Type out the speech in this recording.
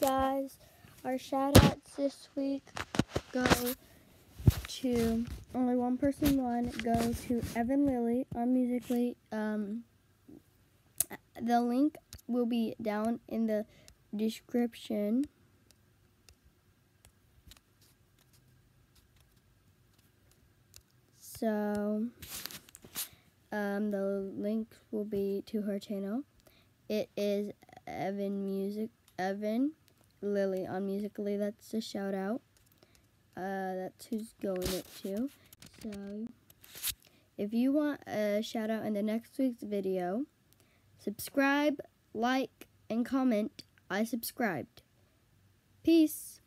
Guys, our shout outs this week go to only one person won. Go to Evan Lilly on Musically. Um, the link will be down in the description. So, um, the link will be to her channel. It is Evan Music Evan Lilly on Musically. That's a shout out. Uh, that's who's going it to. So, if you want a shout out in the next week's video, subscribe, like, and comment. I subscribed. Peace.